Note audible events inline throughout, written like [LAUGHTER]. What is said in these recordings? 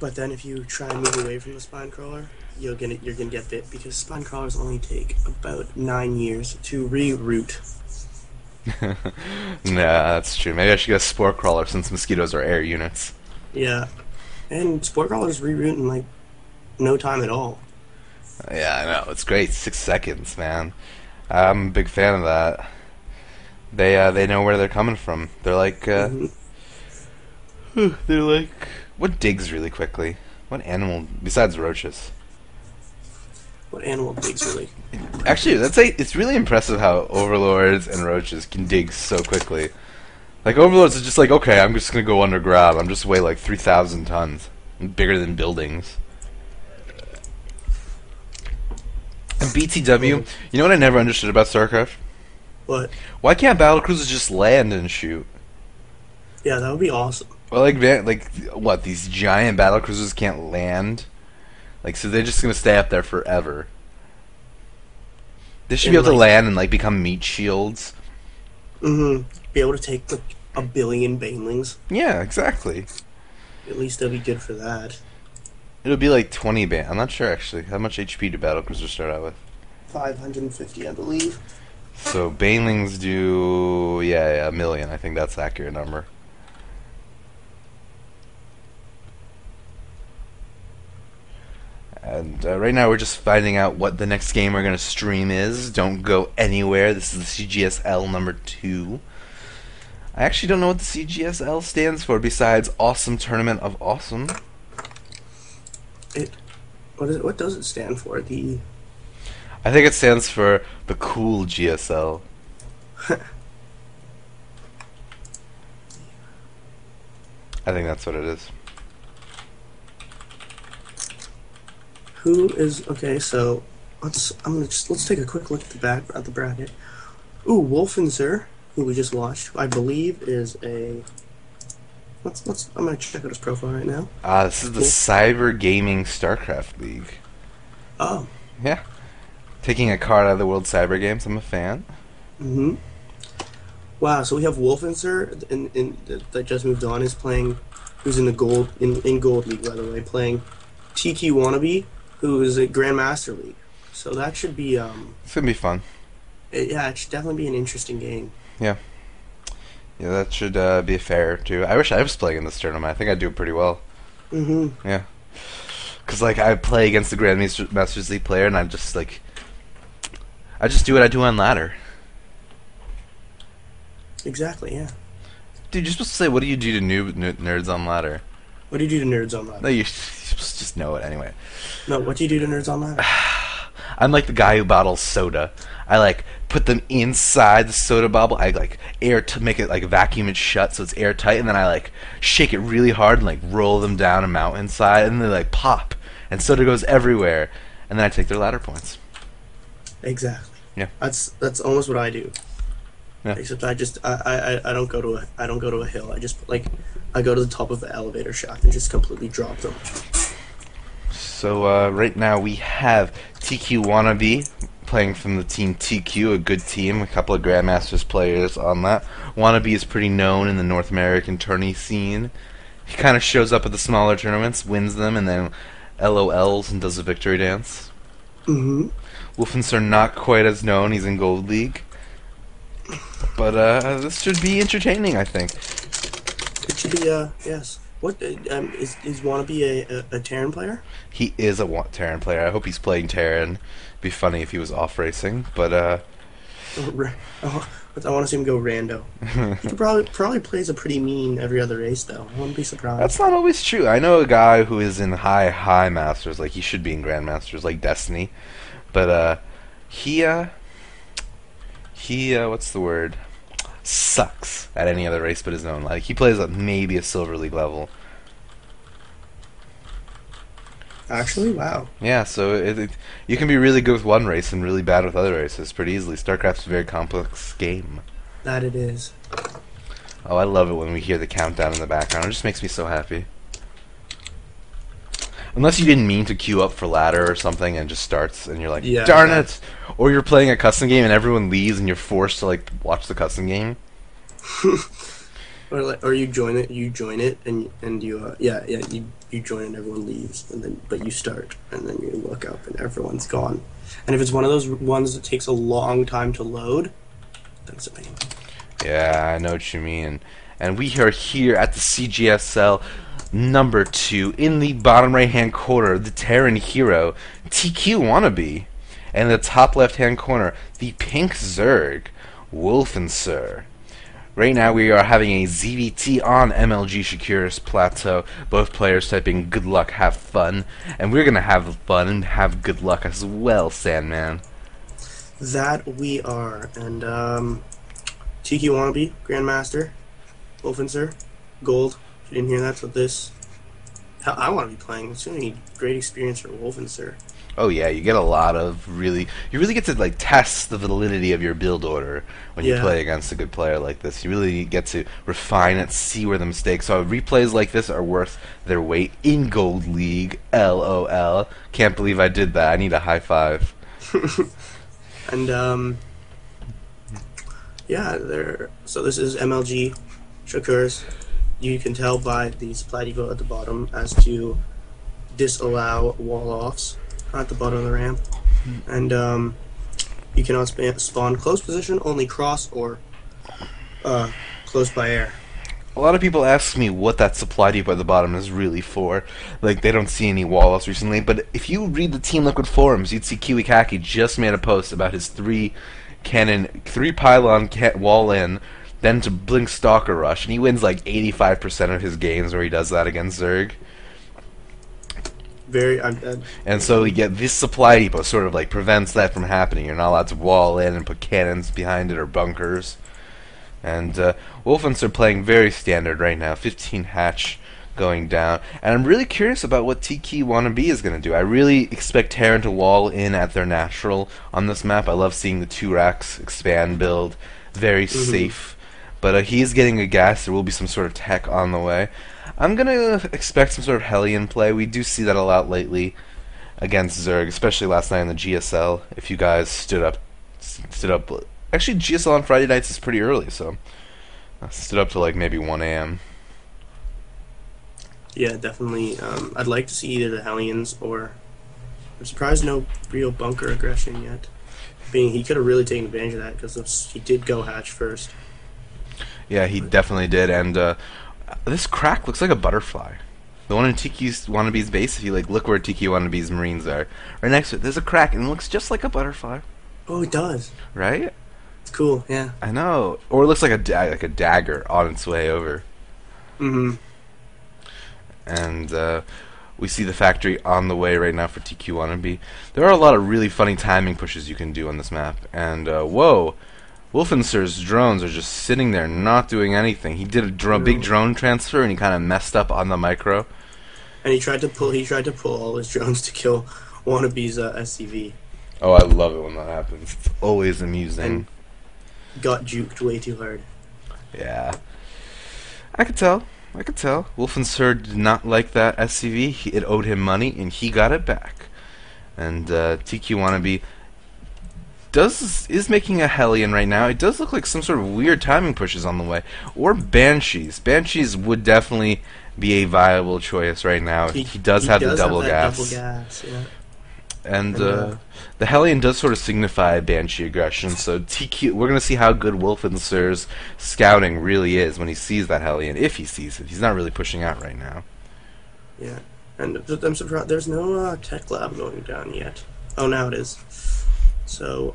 But then if you try and move away from the spine crawler, you're gonna you're gonna get bit because spine crawlers only take about nine years to reroute. [LAUGHS] nah, that's true. Maybe I should get a spore crawler since mosquitoes are air units. Yeah, and spore crawlers reroute in like no time at all. Yeah, I know. It's great. Six seconds, man. I'm a big fan of that. They uh, they know where they're coming from. They're like uh, Mhm. [SIGHS] they're like what digs really quickly. What animal besides roaches? What animal digs really? Actually, that's like it's really impressive how overlords and roaches can dig so quickly. Like overlords is just like okay, I'm just gonna go underground. I'm just weigh like three thousand tons, I'm bigger than buildings. And BTW, you know what I never understood about StarCraft? But Why can't battle cruisers just land and shoot? yeah, that would be awesome. Well, like van- like what? These giant battle cruisers can't land. Like so, they're just gonna stay up there forever. They should be And, able to land and like become meat shields. Mm-hmm. Be able to take like a billion banelings. Yeah, exactly. At least they'll be good for that. It'll be like 20 ban. I'm not sure actually. How much HP do battle cruisers start out with? Five hundred and fifty, I believe. So banelings do yeah, yeah a million. I think that's accurate number. And uh, right now we're just finding out what the next game we're gonna stream is. Don't go anywhere. This is the CGSL number two. I actually don't know what the CGSL stands for besides Awesome Tournament of Awesome. It. What is? What does it stand for? The. I think it stands for the cool GSL. [LAUGHS] I think that's what it is. Who is okay? So let's. I'm gonna just let's take a quick look at the back at the bracket. Ooh, Wolfenzer, who we just watched, I believe is a. Let's let's. I'm gonna check out his profile right now. Ah, this is the Cool. Cyber Gaming StarCraft League. Oh. Yeah. Taking a card out of the World Cyber Games. I'm a fan. Hmm. Wow. So we have Wolfenzer, in, in that just moved on, is playing. Who's in the gold in in gold league by the way, playing TQ Wannabe, who is a Grandmaster League. So that should be um. It's gonna be fun. It, yeah, it should definitely be an interesting game. Yeah, Yeah, that should uh, be fair too. I wish I was playing in this tournament. I think I'd do pretty well. Mm-hmm. Yeah. Cause like I play against the Grandmaster Masters League player, and I just like, I just do what I do on ladder. Exactly. Yeah. Dude, you're supposed to say, "What do you do to noob nerds on ladder?" What do you do to nerds on that? No, [LAUGHS] to just know it anyway. No, what do you do to nerds on that? [SIGHS] I'm like the guy who bottles soda. I like put them inside the soda bottle. I like air to make it like vacuum it shut so it's airtight, and then I like shake it really hard and like roll them down a mountainside, and they like pop, and soda goes everywhere, and then I take their ladder points. Exactly. Yeah. That's that's almost what I do. Yeah. Except I just I, I, I don't go to a I don't go to a hill. I just like I go to the top of the elevator shaft and just completely drop them. So uh, right now we have TQ Wannabe playing from the team TQ, a good team, a couple of Grandmasters players on that. Wannabe is pretty known in the North American tourney scene. He kind of shows up at the smaller tournaments, wins them, and then LOLs and does a victory dance. Mm-hmm. Not quite as known. He's in Gold League. But uh, this should be entertaining, I think. Should be uh yes. What um is is wannabe a, a, a Terran player? He is a Terran player. I hope he's playing Terran. Be funny if he was off racing, but uh, Oh, oh, I want to see him go rando. [LAUGHS] He probably probably plays a pretty mean every other race though. I wouldn't be surprised. That's not always true. I know a guy who is in high high masters, like he should be in grandmasters, like Destiny, but uh, he uh, he uh, what's the word? Sucks at any other race but his own. Like he plays at maybe a silver league level. Actually, wow. Yeah, so it, it, you can be really good with one race and really bad with other races pretty easily. StarCraft's a very complex game. That it is. Oh, I love it when we hear the countdown in the background. It just makes me so happy. Unless you didn't mean to queue up for ladder or something and just starts and you're like, Yeah, darn yeah. it! Or you're playing a custom game and everyone leaves and you're forced to like watch the custom game. [LAUGHS] Or like, or you join it, you join it, and and you uh, yeah yeah you you join and everyone leaves, and then but you start, and then you look up and everyone's gone. And if it's one of those ones that takes a long time to load, that's a pain. Yeah, I know what you mean. And we are here at the CGSL number two in the bottom right hand corner, the Terran Hero, TQ Wannabe. And the top left hand corner, the Pink Zerg, Wolfenser. Right now we are having a ZVT on MLG Shakuras Plateau. Both players typing good luck, have fun. And we're gonna have fun and have good luck as well, Sandman. That we are, and um, TQ Wannabe, Grandmaster, Wolfenser, Gold. If you didn't hear that, so this. I want to be playing. It's going to be a great experience for Wolfenser. Oh yeah, you get a lot of really you really get to like test the validity of your build order when you play against a good player like this. You really get to refine it, see where the mistakes are. Replays like this are worth their weight in Gold League. LOL. Can't believe I did that. I need a high five. [LAUGHS] And um, yeah, there. So this is MLG Shakuras. You can tell by the supply depot at the bottom as to disallow wall offs at the bottom of the ramp, and um, you cannot spa- spawn close position, only cross or uh, close by air. A lot of people ask me what that supply depot at the bottom is really for. Like they don't see any wall offs recently, but if you read the Team Liquid forums, you'd see Kiwikaki just made a post about his three cannon, three pylon ca- wall in, then to Blink Stalker Rush, and he wins like 85% of his games where he does that against Zerg. Very. I'm, And so you get this supply depot sort of like prevents that from happening. You're not allowed to wall in and put cannons behind it or bunkers. And uh, Wolfens are playing very standard right now, 15 hatch going down. And I'm really curious about what TQ Wannabe is going to do. I really expect Terran to wall in at their natural on this map. I love seeing the two racks expand build. Very safe. But uh, he is getting a gas. There will be some sort of tech on the way. I'm going to expect some sort of Hellion play. We do see that a lot lately against Zerg, especially last night in the GSL. If you guys stood up, stood up. Actually, GSL on Friday nights is pretty early, so I stood up to like maybe 1 a.m. yeah, definitely. Um, I'd like to see either the Hellions or. I'm surprised no real bunker aggression yet. Being he could have really taken advantage of that because he did go hatch first. Yeah, he definitely did. And uh, this crack looks like a butterfly. The one in TQ's Wannabe's base, if you like look where TQ Wannabe's Marines are, right next to it, there's a crack and it looks just like a butterfly, Oh, it does. right? It's cool. Yeah. I know. Or it looks like a da- like a dagger on its way over. Mm-hmm. and uh, we see the factory on the way right now for TQ Wannabe. There are a lot of really funny timing pushes you can do on this map, and uh, whoa, Wolfenser's drones are just sitting there not doing anything. He did a dro- big drone transfer and he kind of messed up on the micro. And he tried to pull. He tried to pull all his drones to kill Wannabe's uh, SCV. Oh, I love it when that happens. It's always amusing. And- Got juked way too hard. Yeah. I could tell. I could tell. Wolfenser did not like that SCV. He, it owed him money, and he got it back. And uh, TQ Wannabe does is making a Hellion right now. It does look like some sort of weird timing pushes on the way. Or Banshees. Banshees would definitely be a viable choice right now. He, does have the double that gas. Double gas. Yeah. And uh, uh, the Hellion does sort of signify Banshee aggression, so TQ, we're going to see how good Wolfenser's scouting really is when he sees that Hellion, if he sees it. He's not really pushing out right now. Yeah. And I'm surprised there's no uh, tech lab going down yet. Oh, now it is. So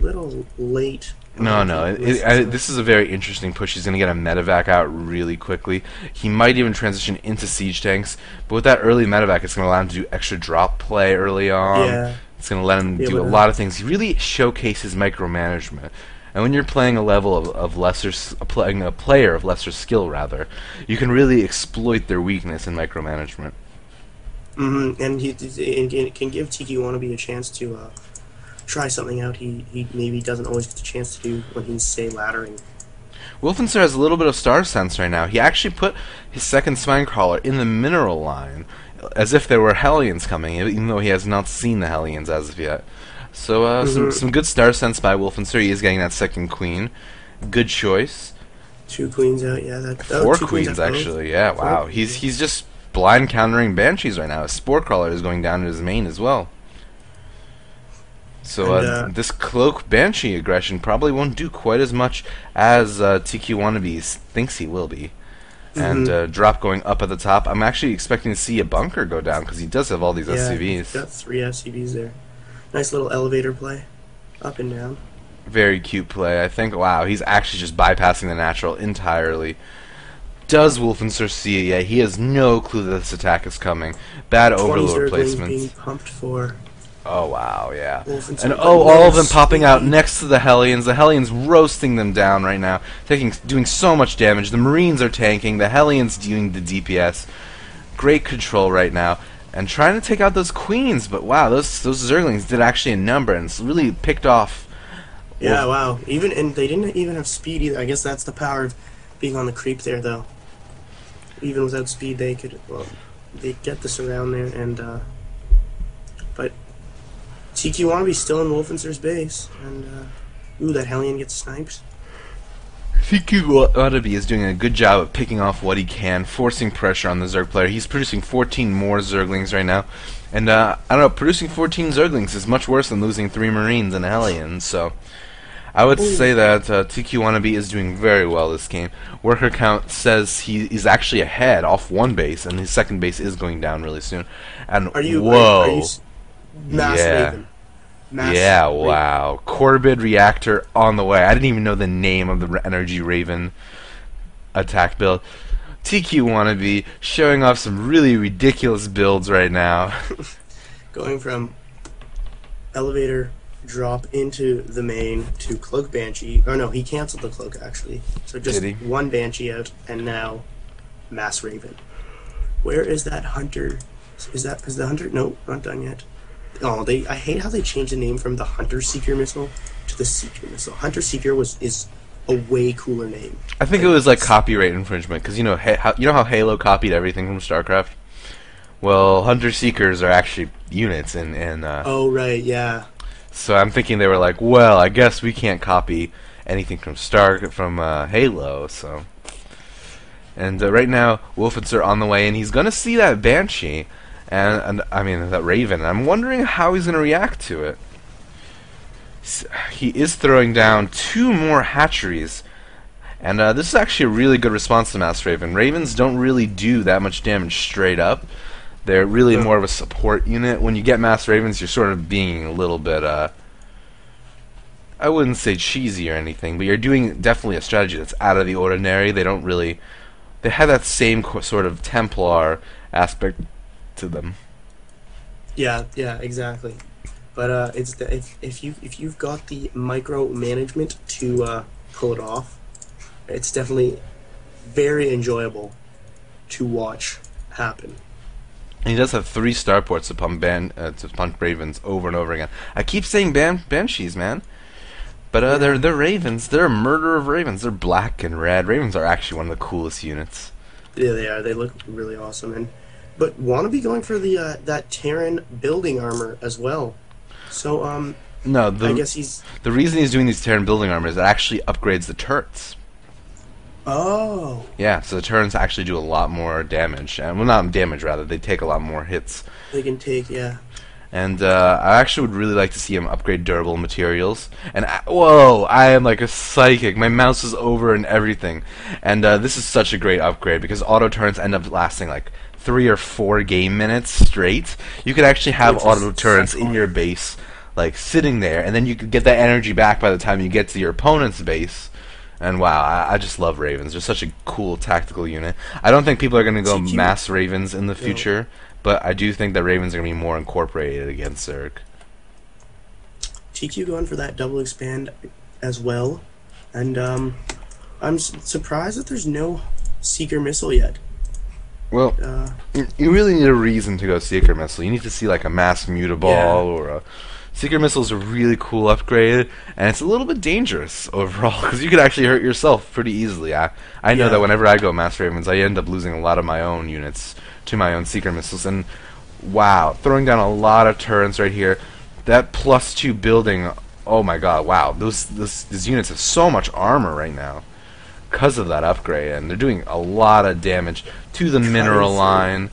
little late. No, no, it, it, I, this is a very interesting push. He's going to get a medevac out really quickly. He might even transition into siege tanks, but with that early medevac, it's going to allow him to do extra drop play early on. Yeah. It's going to let him Be do a lot of things. He really showcases micromanagement. And when you're playing a level of, of lesser, playing a player of lesser skill, rather, you can really exploit their weakness in micromanagement. Mm-hmm. And he, he can give TQ Wannabe a chance to uh, try something out. He he maybe doesn't always get the chance to do when he's say laddering. Wolfenser has a little bit of star sense right now. He actually put his second spine crawler in the mineral line, as if there were Hellions coming, even though he has not seen the Hellions as of yet. So uh, some Mhm. some good star sense by Wolfenser. He is getting that second queen. Good choice. Two queens out. Yeah, that. oh, Four two queens, both. actually. Yeah, Four wow. queens, He's he's just blind countering banshees right now. His spore crawler is going down to his main as well. So And, uh, uh, this cloak banshee aggression probably won't do quite as much as uh, TQ wannabes thinks he will be. And Mhm. uh, drop going up at the top. I'm actually expecting to see a bunker go down because he does have all these Yeah, SCVs. Got three SCVs there. Nice little elevator play, up and down. Very cute play. I think, wow, he's actually just bypassing the natural entirely. Does Wolfenser see it yet? He has no clue that this attack is coming. Bad 20 overlord Zerglings being pumped for Oh, wow, yeah. And oh, all of them popping out next to the Hellions. The Hellions roasting them down right now, taking doing so much damage. The Marines are tanking. The Hellions doing the DPS. Great control right now, and trying to take out those queens. But wow, those those Zerglings did actually a number, and it's really picked off. Yeah, wow. Even and they didn't even have speed either. I guess that's the power of being on the creep there, though. Even without speed, they could well, they get this around there, and uh, but TQ Wannabe still in Wolfenser's base, and uh, ooh, that Hellion gets sniped. TQ Wannabe is doing a good job of picking off what he can, forcing pressure on the Zerg player. He's producing 14 more Zerglings right now. And, uh, I don't know, producing 14 Zerglings is much worse than losing 3 Marines and Hellions, so... I would say that uh, TQ Wannabe is doing very well this game. Worker count says he is actually ahead off one base, and his second base is going down really soon. And Are you? whoa, Are, are you Mass Yeah. Raven. Mass yeah, Raven. wow. Corvid reactor on the way. I didn't even know the name of the Energy Raven attack build. TQ wannabe showing off some really ridiculous builds right now. [LAUGHS] Going from elevator drop into the main to cloak banshee. Oh no, he canceled the cloak actually. So just one banshee out, and now mass raven. Where is that hunter? Is that is the hunter? No, not done yet. Oh, they. I hate how they changed the name from the hunter seeker missile to the seeker missile. Hunter seeker was is a way cooler name. I think it was like copyright infringement because you know ha- how, you know how Halo copied everything from StarCraft. Well, Hunter Seekers are actually units, and and uh, Oh right, yeah. so I'm thinking they were like, well, I guess we can't copy anything from Star from uh, Halo, so. And uh, right now, Wolfitzer on the way, and he's gonna see that Banshee, and, and I mean that Raven. I'm wondering how he's gonna react to it. He is throwing down two more hatcheries, and uh, this is actually a really good response to Mass Raven. Ravens don't really do that much damage straight up. They're really Yeah. more of a support unit. When you get Mass Ravens, you're sort of being a little bit, uh, I wouldn't say cheesy or anything, but you're doing definitely a strategy that's out of the ordinary. They don't really, they have that same sort of Templar aspect to them. Yeah, yeah, exactly. But uh, it's the, if if you if you've got the micro management to uh, pull it off, it's definitely very enjoyable to watch happen. He does have three starports to pump ban uh, to pump ravens over and over again. I keep saying ban banshees, man, but uh, they're they're ravens. They're a murder of ravens. They're black and red. Ravens are actually one of the coolest units. Yeah, they are. They look really awesome. And but want to be going for the uh, that Terran building armor as well. So um, No, the I guess he's the reason he's doing these Terran building armor is it actually upgrades the turrets. oh Yeah, so the turrets actually do a lot more damage, and well, not damage rather. They take a lot more hits. they can take yeah. And uh, I actually would really like to see him upgrade durable materials. And I, whoa, I am like a psychic. My mouse is over and everything. And uh, this is such a great upgrade because auto turrets end up lasting like three or four game minutes straight. You could actually have Which auto turrets in your base, like sitting there, and then you could get that energy back by the time you get to your opponent's base. And wow, I, I just love Ravens. They're such a cool tactical unit. I don't think people are going to go TQ mass Ravens in the future, but I do think that Ravens are going to be more incorporated against Zerg. TQ going for that double expand as well, and um, I'm surprised that there's no seeker missile yet. Well, Uh, you really need a reason to go Seeker Missile. You need to see like a Mass Mutable Yeah. or a Seeker Missile is a really cool upgrade, and it's a little bit dangerous [LAUGHS] overall because you could actually hurt yourself pretty easily. I I know Yeah. that whenever I go Mass Ravens, I end up losing a lot of my own units to my own Seeker Missiles, and wow, throwing down a lot of turrets right here. That plus two building, oh my god, wow, those those these units have so much armor right now. Because of that upgrade, and they're doing a lot of damage to the mineral line.